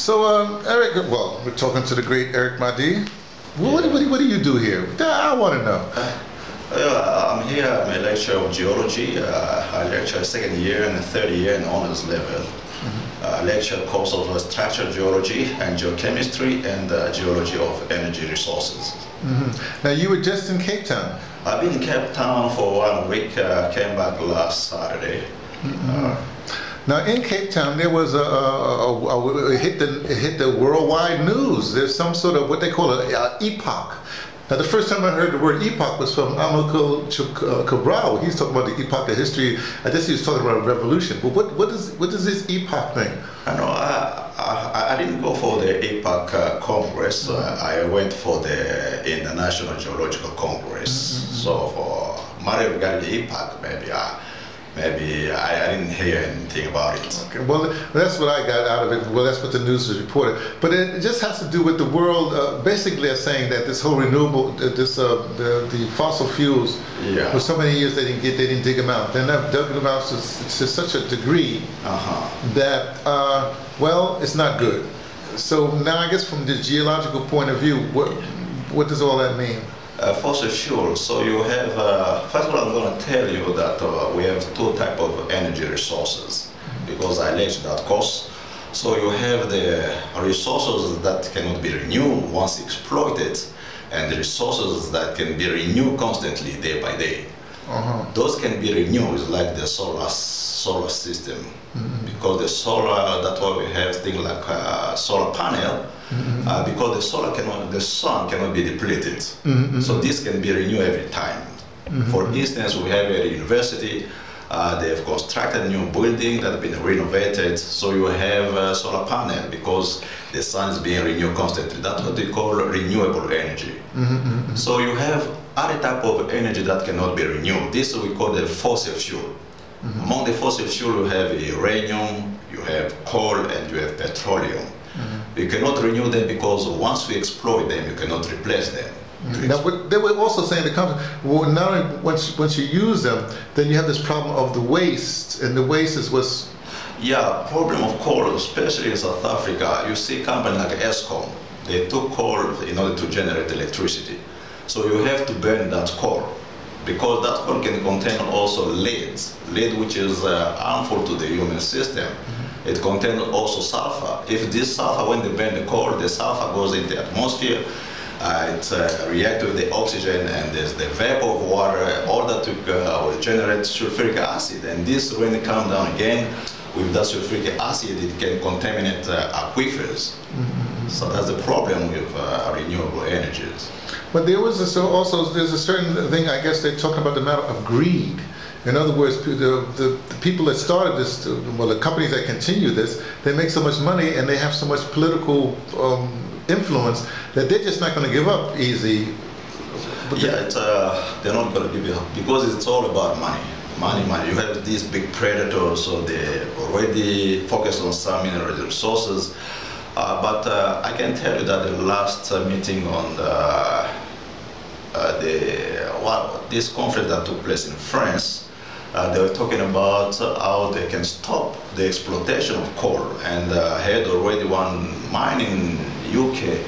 So, um, Eric, well, we're talking to the great Eric Madi. What, what, what do you do here? I want to know. Uh, I'm here, I'm a lecturer of geology. Uh, I lecture second year and third year in honors level. Mm-hmm. Uh, lecture course of uh, structural geology and geochemistry and uh, geology of energy resources. Mm-hmm. Now, you were just in Cape Town. I've been in Cape Town for one week, uh, came back last Saturday. Mm-hmm. Now in Cape Town, there was a, a, a, a hit the hit the worldwide news. There's some sort of what they call a, epoch. Now the first time I heard the word epoch was from Amilcar uh, Cabral. He's talking about the epoch of history. I guess he was talking about a revolution. But what what is what is this epoch thing? I know I, I, I didn't go for the epoch uh, Congress. Mm -hmm. uh, I went for the International Geological Congress. Mm -hmm. So for my regarding epoch, maybe I maybe I, I, didn't hear anything about it. Okay, well, that's what I got out of it. Well, that's what the news has reported. But it just has to do with the world. Uh, basically, are saying that this whole renewable, this uh, the, the fossil fuels, yeah. for so many years they didn't get, they didn't dig them out. They never dug them out to, to such a degree uh-huh. that, uh, well, it's not good. So now, I guess from the geological point of view, what what does all that mean? Uh, fossil fuel. So you have, uh, first of all, I'm going to tell you that uh, we have two type of energy resources because I laid that course. So you have the resources that cannot be renewed once exploited and the resources that can be renewed constantly day by day. -huh. Those can be renewed like the solar solar system mm -hmm. Because the solar that's why we have things like solar panel mm -hmm. uh, because the solar cannot the sun cannot be depleted mm -hmm. so this can be renewed every time mm-hmm. for instance we have a university uh, they have constructed a new building that has been renovated, so you have a solar panel because the sun is being renewed constantly. That's what they call renewable energy. Mm -hmm. So you have other type of energy that cannot be renewed. This we call the fossil fuel. Mm -hmm. Among the fossil fuel, you have uranium, you have coal, and you have petroleum. Mm -hmm. You cannot renew them because once we exploit them, you cannot replace them. Now, they were also saying the company, well, now once once you use them, then you have this problem of the waste, and the waste is what's yeah problem of coal, especially in South Africa. You see companies like Eskom, they took coal in order to generate electricity, so you have to burn that coal because that coal can contain also lead, lead which is uh, harmful to the human system. Mm -hmm. It contains also sulfur. If this sulfur, when they burn the coal, the sulfur goes in the atmosphere uh, it uh, reacts with the oxygen and there's the vapor of water, all that to uh, generate sulfuric acid. And this, when it comes down again, with that sulfuric acid, it can contaminate uh, aquifers. Mm -hmm. So that's the problem with uh, renewable energies. But there was also there's a certain thing I guess they talk about the matter of greed. In other words, the, the, the, people that started this, well, the companies that continue this, they make so much money and they have so much political um, influence that they're just not going to give up easy. But yeah, it's, uh, they're not going to give up because it's all about money. Money, money. You have these big predators, so they already focus on some mineral resources. Uh, but uh, I can tell you that the last uh, meeting on the, the well, this conflict that took place in France, uh, they were talking about how they can stop the exploitation of coal. And uh, had already one mine in UK,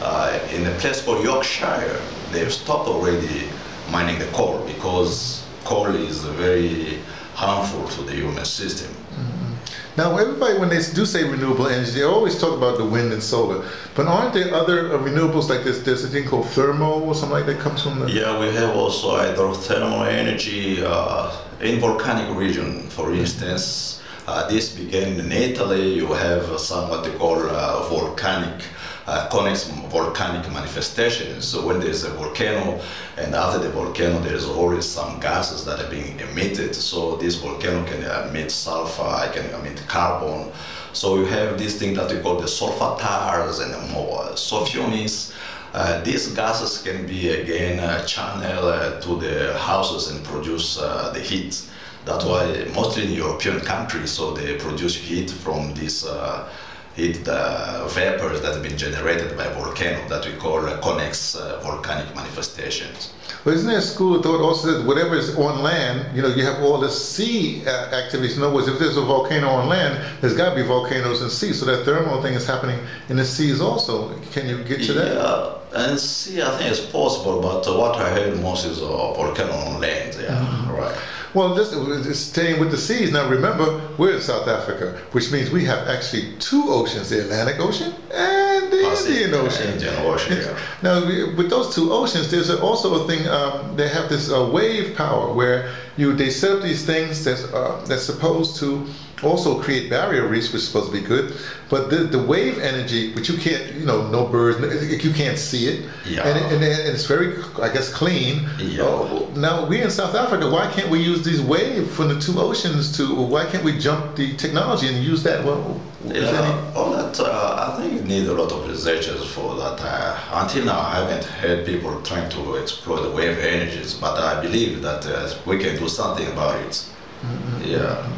uh, in a place called Yorkshire, they've stopped already mining the coal because coal is very harmful to the human system. Mm -hmm. Now, everybody, when they do say renewable energy, they always talk about the wind and solar. But aren't there other uh, renewables like this? There's a thing called thermal or something like that comes from the. Yeah, we have also hydrothermal energy uh, in volcanic region, for instance. Uh, this began in Italy. You have some what they call uh, volcanic uh, connects volcanic manifestations. So when there's a volcano and after the volcano there's always some gases that are being emitted. So this volcano can emit sulfur, it can emit carbon. So you have this thing that we call the solfatars and more. Fumes, uh, these gases can be again uh, channeled uh, to the houses and produce uh, the heat. That's why mostly in European countries, so they produce heat from these uh, heat the vapors that have been generated by volcano that we call convex uh, volcanic manifestations. But isn't there a school of thought also that whatever is on land, you know, you have all the sea uh, activities. In other words, if there's a volcano on land, there's got to be volcanoes in sea. So that thermal thing is happening in the seas also. Can you get to that? Yeah, and sea, I think it's possible, but uh, what I heard most is a volcano on land. Yeah, mm-hmm. Right. Well, just staying with the seas. Now, remember, we're in South Africa, which means we have actually two oceans: the Atlantic Ocean and the Indian Ocean. Indian Ocean. Yeah. Now, with those two oceans, there's also a thing. Um, they have this uh, wave power where you they set up these things that's uh, that's supposed to also create barrier reefs, which is supposed to be good. But the, the wave energy, which you can't, you know, no birds, you can't see it, yeah. and, it, and it's very, I guess, clean. Yeah. Uh, now we're in South Africa, why can't we use these waves from the two oceans to? Why can't we jump the technology and use that? Well, yeah, any... all that uh, I think you need a lot of researchers for that. Uh, until now, I haven't heard people trying to explore the wave energies, but I believe that uh, we can do something about it. Mm-hmm. Yeah.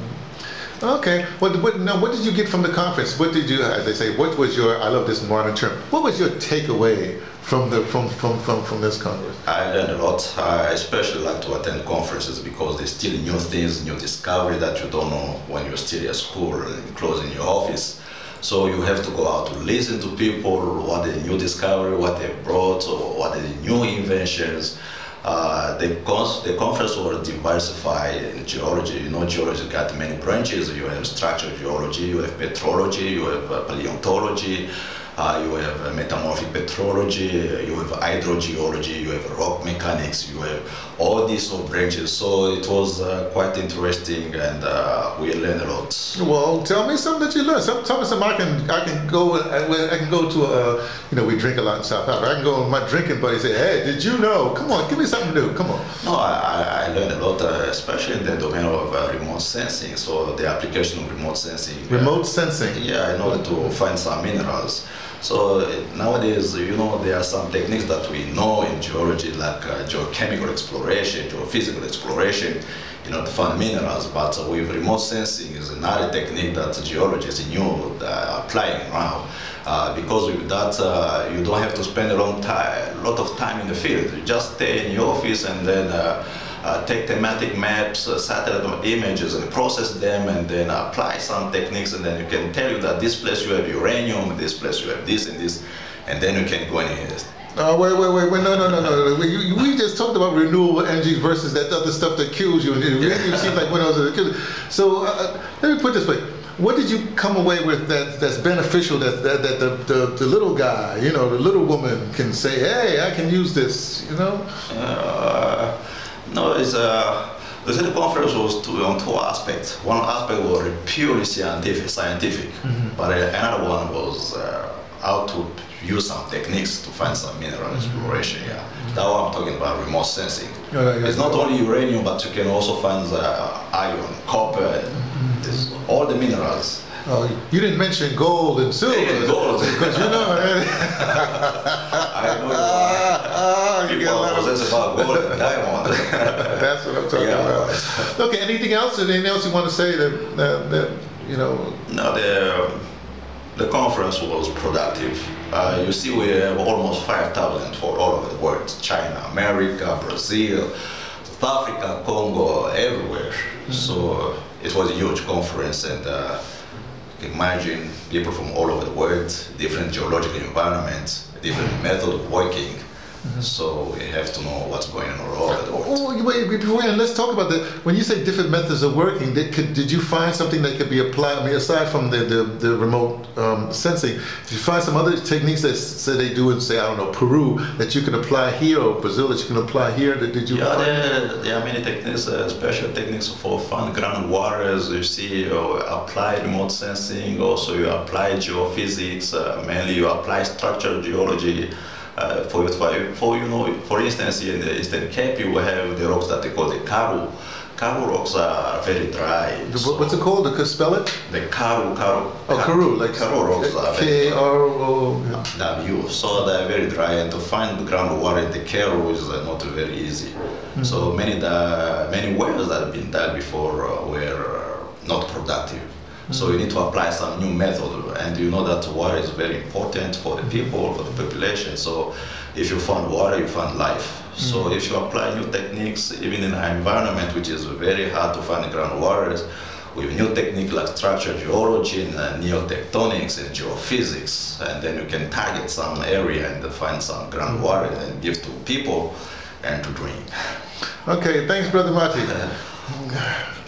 Okay. What, what, now, what did you get from the conference? What did you, as they say, what was your, I love this modern term, what was your takeaway from, the, from, from, from, from this conference? I learned a lot. I especially like to attend conferences because there's still new things, new discovery that you don't know when you're still at school and closing your office. So you have to go out to listen to people, what the new discovery, what they brought, or what the new inventions. Uh, the, the conference was diversified in geology. You know, geology got many branches. You have structural geology, you have petrology, you have uh, paleontology, uh, you have uh, metamorphic petrology, you have hydrogeology, you have rock mechanics, you have all these sort of branches. So it was uh, quite interesting, and uh, we learned a lot. Well, tell me something that you learned. Some, tell me something I can I can go I can go to a you know we drink a lot in South Africa. I can go with my drinking buddy and say, hey, did you know? Come on, give me something new. Come on. No, I, I learned a lot, uh, especially in the domain of uh, remote sensing. So the application of remote sensing. Remote sensing. Yeah, in order to find some minerals. So nowadays, you know, there are some techniques that we know in geology, like uh, geochemical exploration, geophysical exploration, you know, to find minerals. But uh, with remote sensing is another technique that geologists new uh, applying now. Uh, because with that, uh, you don't have to spend a long time, a lot of time in the field. You just stay in your office and then uh, take thematic maps, uh, satellite images, and process them, and then apply some techniques, and then you can tell you that this place you have uranium, this place you have this and this, and then you can go and uh, wait, wait, wait, wait, no, no, no, no. We, we just talked about renewable energy versus that other stuff that kills you. And uranium seems like one of those. So uh, uh, let me put this way. What did you come away with that, that's beneficial that, that, that the, the, the, little guy, you know, the little woman can say, hey, I can use this, you know? Uh, no, it's uh, the city conference was two, on two aspects. One aspect was purely scientific, scientific, mm-hmm. but uh, another one was uh, how to use some techniques to find some mineral mm-hmm. exploration. Yeah, mm-hmm. that one I'm talking about remote sensing. Yeah, yeah, it's not only uranium, but you can also find uh, iron, copper, mm-hmm. all the minerals. Oh, you didn't mention gold and silver. Yeah, gold. Because you know. I know. Ah, you get a lot of this about gold and diamond. That's what I'm talking yeah. about. Okay, anything else? Anything else you want to say that, that, that you know? No, the, the conference was productive. Uh, you see, we have almost 5,000 for all over the world China, America, Brazil, South Africa, Congo, everywhere. Mm-hmm. So it was a huge conference, and uh, imagine people from all over the world, different geological environments, different method of working, Mm-hmm. So we have to know what's going on all over the world. Oh, wait, before let's talk about that. When you say different methods of working, did, could, did you find something that could be applied? I mean, aside from the, the, the remote um, sensing, did you find some other techniques that say they do in, say, I don't know, Peru, that you can apply here, or Brazil that you can apply here? That, did you yeah, there, there, are many techniques, uh, special techniques for fun groundwaters. You see, you apply remote sensing, also you apply geophysics, uh, mainly you apply structural geology. Uh, for, for, you know, for instance, in the Eastern Cape, you have the rocks that they call the Karoo. Karoo rocks are very dry. The, so what's it called? The spell it? The Karoo, Karoo. Oh, Karoo, like Karoo rocks are very K R O W. So they're very dry, and to find the groundwater in the Karoo is uh, not very easy. Mm-hmm. So many the many wells that have been dug before uh, were uh, not productive. So you need to apply some new method, and you know that water is very important for the people, for the population. So if you find water, you find life. So mm. if you apply new techniques, even in an environment which is very hard to find groundwater, with new techniques like structural geology and uh, neotectonics and geophysics, and then you can target some area and find some groundwater and give to people and to drink. Okay, thanks, Brother Marty.